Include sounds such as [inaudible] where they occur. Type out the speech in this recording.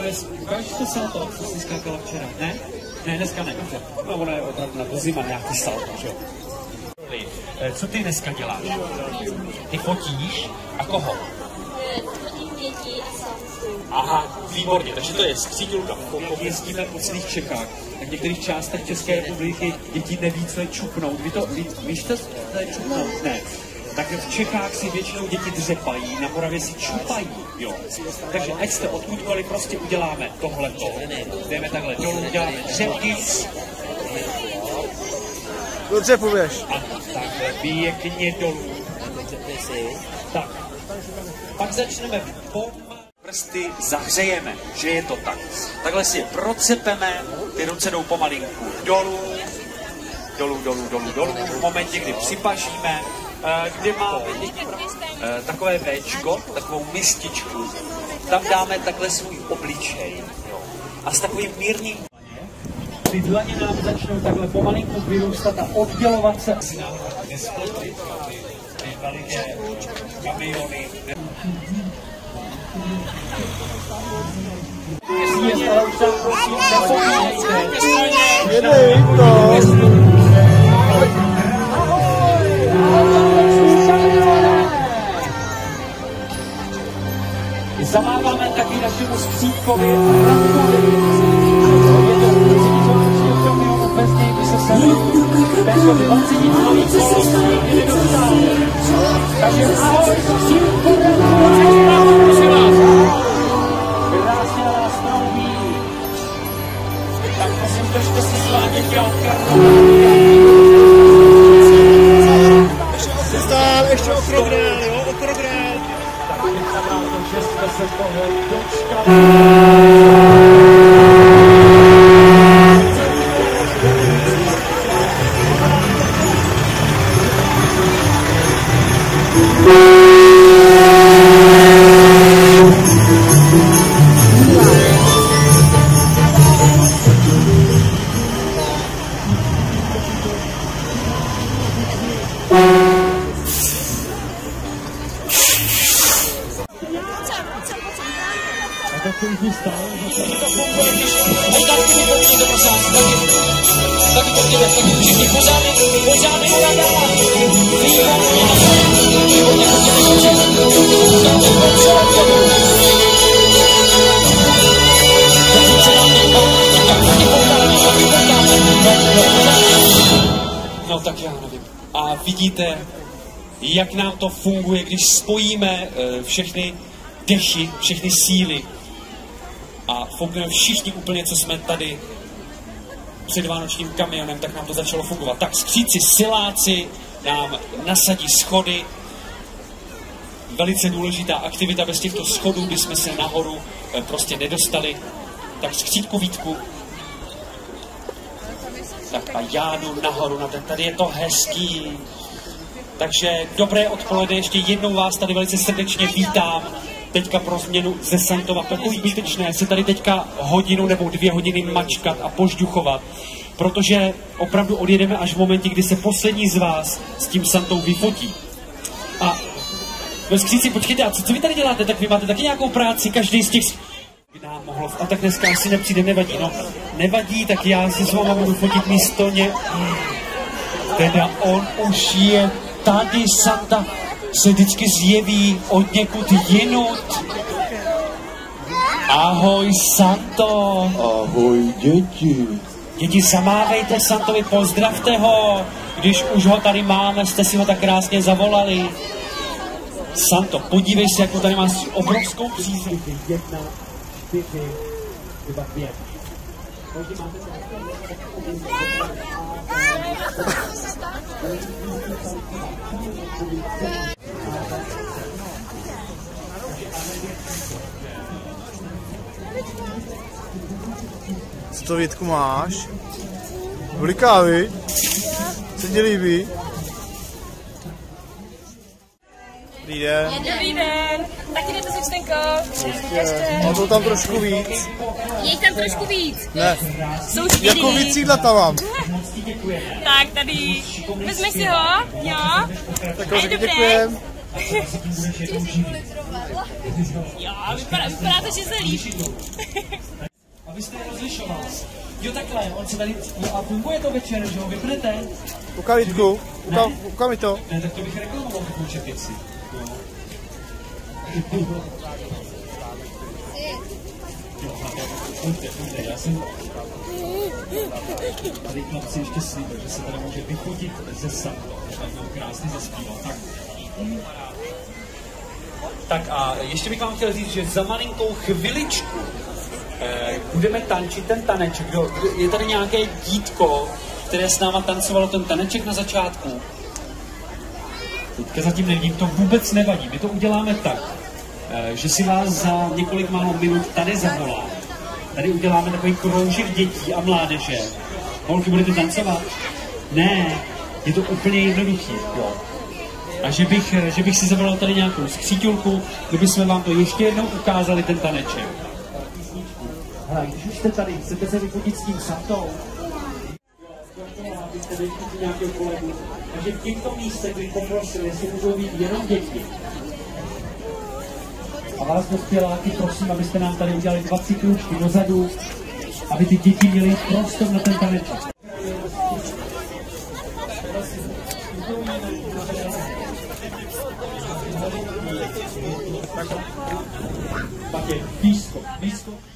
jmenuje, ukážeš to salto, co jsi skákala včera, ne? Ne, dneska ne, dobře. No, ono je opravdu na zima nějaký salto, že jo? Eh, Co ty dneska děláš? Ty fotíš a koho? Aha, výborně, takže to je skřídilka. Pokud jezdíme po celých Čechách, tak v některých částech České republiky děti neví, co je čupnout. Vy to, ví, víš to, co je čupnout? Ne. Tak v Čechách si většinou děti dřepají, na Moravě si čupají, jo. Takže ať jste odkudkoliv, prostě uděláme tohleto. Jdeme takhle dolů, uděláme dřepky Dobře pověš. a takhle pěkně dolů. Tak. Pak začneme pomalu. Prsty zahřejeme, že je to tak. Takhle si je procepeme, ty ruce jdou pomalinku dolů, dolů, dolů, dolů, dolů. V momentě, kdy připažíme, kde máme eh, takové Včko, takovou mističku, tam dáme takhle svůj obličej. Jo. A s takovým mírným ty dlaně nám začnou takhle pomalinku vyrůstat a oddělovat se. Veliké kamiony. Jestli je ale už tam prosím nepomínejte. Jedej to. Zamáváme taky našemu skřídkovi Radkovi. Je to prostřednictvím šampionu bez něj by se sem tento 20 nový kolo nikdy nedostal. Takže ahoj skřídku Radkovi, prosím vás. Krásně na nás proudí. Tak prosím, držte si svá děti a Stál, Taky poctivě, No tak já nevím. A vidíte, jak nám to funguje, když spojíme eh, všechny dechy, všechny síly a fungujeme všichni úplně, co jsme tady před vánočním kamionem, tak nám to začalo fungovat. Tak skříci siláci nám nasadí schody. Velice důležitá aktivita bez těchto schodů, kdy jsme se nahoru eh, prostě nedostali. Tak skřítku Vítku. Tak a já jdu nahoru na ten, tady je to hezký. Takže dobré odpoledne, ještě jednou vás tady velice srdečně vítám. Teďka pro změnu ze Santova, takový zbytečné se tady teďka hodinu nebo dvě hodiny mačkat a požduchovat, protože opravdu odjedeme až v momentě, kdy se poslední z vás s tím Santou vyfotí. A ve skříci, počkejte, a co, co vy tady děláte? Tak vy máte taky nějakou práci, každý z těch by nám mohlo, a tak dneska asi nepřijde, nevadí, no. Nevadí, tak já si s váma budu fotit místo ně. Teda on už je tady, Santa se vždycky zjeví od někud jinut. Ahoj, Santo. Ahoj, děti. Děti, zamávejte Santovi, pozdravte ho. Když už ho tady máme, jste si ho tak krásně zavolali. Santo, podívej se, jakou tady máš obrovskou přízeň. Jedna, čtyři, dva, pět. Co to Vítku máš? Byli kávy? Co ti líbí? Dobrý den. Dobrý den, taky jdete se čtenko. A to tam trošku víc. Je tam trošku víc. Ne, Jsou čtyři. jako víc jídla tam mám. Tak tady, vezmeš si ho, jo? Tak dobré? děkujem. [laughs] Jo, vypadá, vypadá to, že se líbí. [laughs] Abyste je rozlišoval. Jo takhle, on se tady, jo a funguje to večer, že jo, vypnete? Uka Vítku, uka, uka mi to. Ne, tak to bych reklamoval takovou čepici. Jo. Pojďte, pojďte, já jsem... Tady chlapci ještě slíbil, že se tady může vyfotit ze že tam byl krásně zaspíval. Tak. Tak a ještě bych vám chtěl říct, že za malinkou chviličku budeme tančit ten taneček. Kdo, je tady nějaké dítko, které s náma tancovalo ten taneček na začátku? Teďka zatím nevidím, to vůbec nevadí. My to uděláme tak, eh, že si vás za několik málo minut tady zavolám. Tady uděláme takový kroužek dětí a mládeže. Holky, budete tancovat? Ne, je to úplně jednoduchý. Jo. A že bych, eh, že bych si zavolal tady nějakou skřítulku, kdyby jsme vám to ještě jednou ukázali, ten taneček. Hele, když už jste tady, chcete se vyfotit s tím Santou? Takže v těchto místech bych poprosil, jestli můžou být jenom děti. A vás dospěláky prosím, abyste nám tady udělali dva cyklůčky dozadu, aby ty děti měly prostor na ten taneček. Pak je blízko, blízko.